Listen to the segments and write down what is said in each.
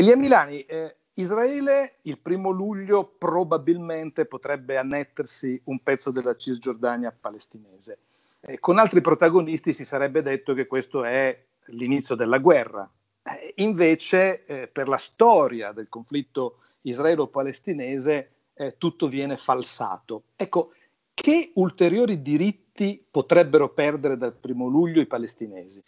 Elia Milani, eh, Israele il primo luglio probabilmente potrebbe annettersi un pezzo della Cisgiordania palestinese. Eh, con altri protagonisti si sarebbe detto che questo è l'inizio della guerra. Eh, invece, eh, per la storia del conflitto israelo-palestinese, eh, tutto viene falsato. Ecco, che ulteriori diritti potrebbero perdere dal primo luglio i palestinesi?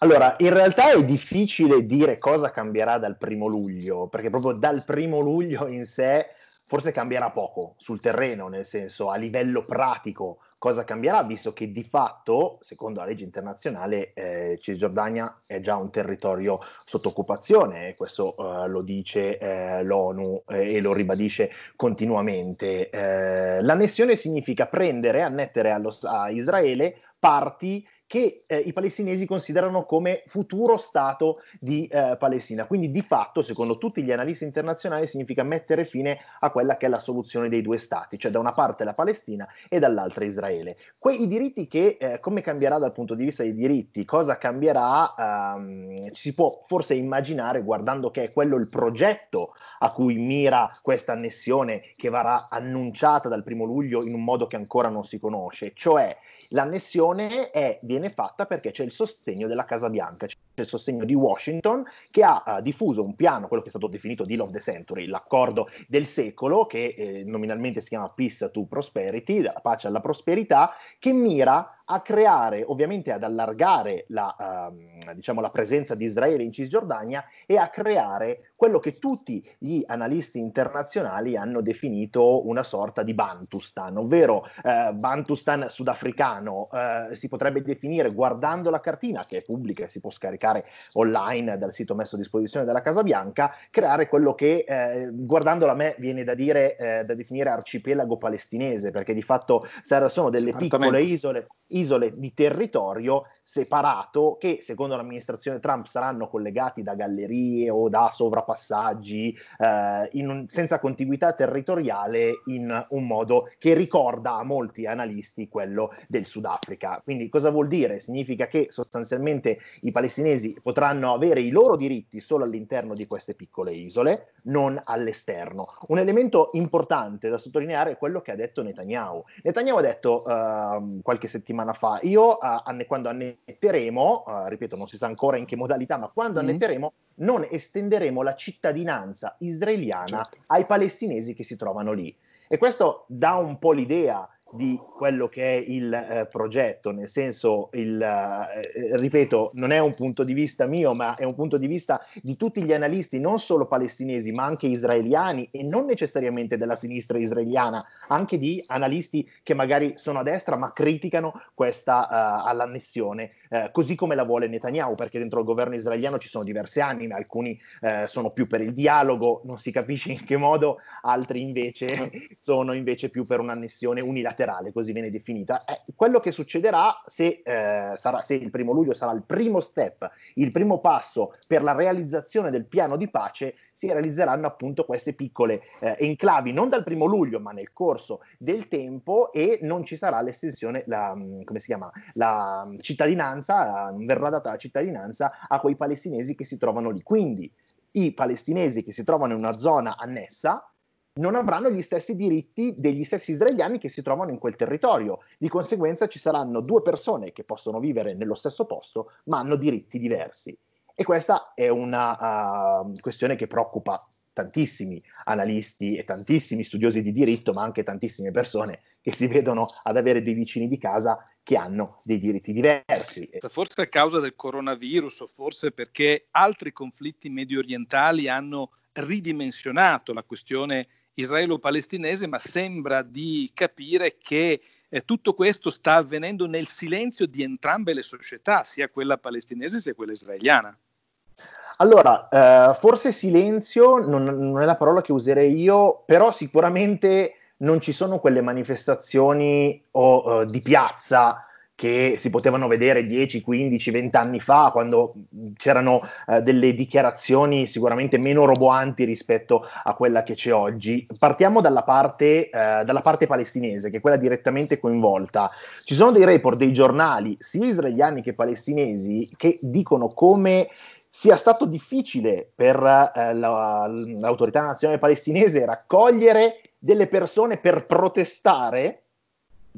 Allora, in realtà è difficile dire cosa cambierà dal primo luglio, perché proprio dal primo luglio in sé forse cambierà poco sul terreno, nel senso a livello pratico cosa cambierà, visto che di fatto, secondo la legge internazionale, eh, Cisgiordania è già un territorio sotto occupazione, e questo eh, lo dice eh, l'ONU eh, e lo ribadisce continuamente. Eh, l'annessione significa prendere, annettere allo, a Israele parti che eh, i palestinesi considerano come futuro Stato di eh, Palestina. Quindi di fatto, secondo tutti gli analisti internazionali, significa mettere fine a quella che è la soluzione dei due Stati, cioè da una parte la Palestina e dall'altra Israele. Quei diritti che, eh, come cambierà dal punto di vista dei diritti, cosa cambierà, ehm, si può forse immaginare guardando che è quello il progetto a cui mira questa annessione che verrà annunciata dal primo luglio in un modo che ancora non si conosce, cioè l'annessione è, viene fatta perché c'è il sostegno della Casa Bianca, c'è il sostegno di Washington che ha uh, diffuso un piano, quello che è stato definito Deal of the Century, l'accordo del secolo, che eh, nominalmente si chiama Peace to Prosperity, dalla pace alla prosperità, che mira a creare, ovviamente ad allargare la, uh, diciamo, la presenza di Israele in Cisgiordania e a creare quello che tutti gli analisti internazionali hanno definito una sorta di Bantustan, ovvero uh, Bantustan sudafricano, uh, si potrebbe definire guardando la cartina che è pubblica e si può scaricare online dal sito messo a disposizione della Casa Bianca, creare quello che eh, guardandolo a me viene da dire, da definire arcipelago palestinese, perché di fatto sono delle piccole isole isole di territorio separato che secondo l'amministrazione Trump saranno collegati da gallerie o da sovrappassaggi eh, un, senza contiguità territoriale in un modo che ricorda a molti analisti quello del Sudafrica. Quindi cosa vuol dire? Significa che sostanzialmente i palestinesi potranno avere i loro diritti solo all'interno di queste piccole isole, non all'esterno. Un elemento importante da sottolineare è quello che ha detto Netanyahu. Netanyahu ha detto uh, qualche settimana fa, io uh, quando annetteremo, uh, ripeto non si sa ancora in che modalità, ma quando mm-hmm. annetteremo non estenderemo la cittadinanza israeliana certo. ai palestinesi che si trovano lì. E questo dà un po' l'idea di quello che è il eh, progetto, nel senso, il, eh, ripeto, non è un punto di vista mio, ma è un punto di vista di tutti gli analisti, non solo palestinesi, ma anche israeliani e non necessariamente della sinistra israeliana, anche di analisti che magari sono a destra ma criticano questa uh, all'annessione, uh, così come la vuole Netanyahu, perché dentro il governo israeliano ci sono diverse anime, alcuni uh, sono più per il dialogo, non si capisce in che modo, altri invece sono invece più per un'annessione unilaterale bilaterale, così viene definita, è quello che succederà se, eh, sarà, se il primo luglio sarà il primo step, il primo passo per la realizzazione del piano di pace, si realizzeranno appunto queste piccole eh, enclavi, non dal primo luglio, ma nel corso del tempo e non ci sarà l'estensione, la, mm, come si chiama, la mm, cittadinanza, non verrà data la cittadinanza a quei palestinesi che si trovano lì. Quindi i palestinesi che si trovano in una zona annessa non avranno gli stessi diritti degli stessi israeliani che si trovano in quel territorio. Di conseguenza ci saranno due persone che possono vivere nello stesso posto, ma hanno diritti diversi. E questa è una uh, questione che preoccupa tantissimi analisti e tantissimi studiosi di diritto, ma anche tantissime persone che si vedono ad avere dei vicini di casa che hanno dei diritti diversi. Forse a causa del coronavirus o forse perché altri conflitti medio orientali hanno ridimensionato la questione israelo-palestinese, ma sembra di capire che eh, tutto questo sta avvenendo nel silenzio di entrambe le società, sia quella palestinese sia quella israeliana. Allora, eh, forse silenzio non, non, è la parola che userei io, però sicuramente non ci sono quelle manifestazioni o, uh, di piazza che si potevano vedere 10, 15, 20 anni fa, quando c'erano eh, delle dichiarazioni sicuramente meno roboanti rispetto a quella che c'è oggi. Partiamo dalla parte, eh, dalla parte palestinese, che è quella direttamente coinvolta. Ci sono dei report dei giornali, sia israeliani che palestinesi, che dicono come sia stato difficile per eh, la, l'autorità nazionale palestinese raccogliere delle persone per protestare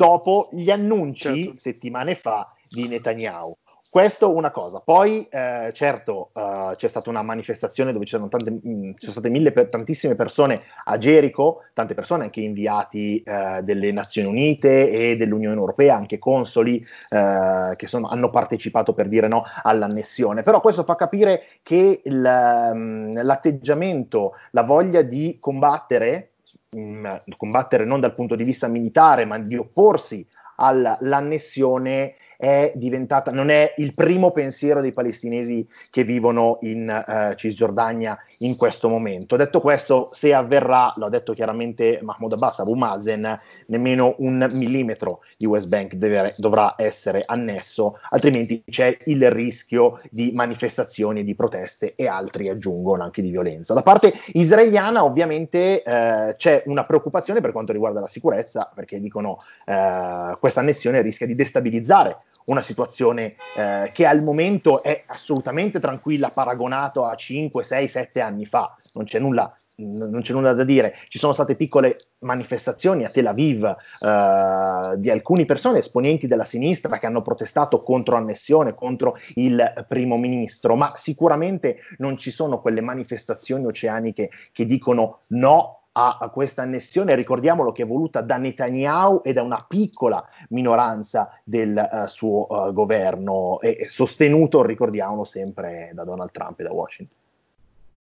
dopo gli annunci certo. settimane fa di Netanyahu. Questo una cosa. Poi, eh, certo, uh, c'è stata una manifestazione dove c'erano tante, mh, mm, state mille, tantissime persone a Gerico, tante persone anche inviati uh, delle Nazioni Unite e dell'Unione Europea, anche consoli uh, che sono, hanno partecipato per dire no all'annessione. Però questo fa capire che il, um, l'atteggiamento, la voglia di combattere, mh, combattere non dal punto di vista militare, ma di opporsi all'annessione è diventata, non è il primo pensiero dei palestinesi che vivono in uh, Cisgiordania in questo momento. Detto questo, se avverrà, lo ha detto chiaramente Mahmoud Abbas, Abu Mazen, nemmeno un millimetro di West Bank deve, dovrà essere annesso, altrimenti c'è il rischio di manifestazioni, di proteste e altri aggiungono anche di violenza. Da parte israeliana ovviamente eh, c'è una preoccupazione per quanto riguarda la sicurezza, perché dicono eh, questa annessione rischia di destabilizzare una situazione eh, che al momento è assolutamente tranquilla paragonato a 5, 6, 7 anni fa, non c'è nulla non c'è nulla da dire. Ci sono state piccole manifestazioni a Tel Aviv eh, di alcune persone, esponenti della sinistra, che hanno protestato contro annessione, contro il primo ministro, ma sicuramente non ci sono quelle manifestazioni oceaniche che dicono no a, a questa annessione, ricordiamolo che è voluta da Netanyahu e da una piccola minoranza del uh, suo uh, governo e sostenuto, ricordiamolo sempre, da Donald Trump e da Washington.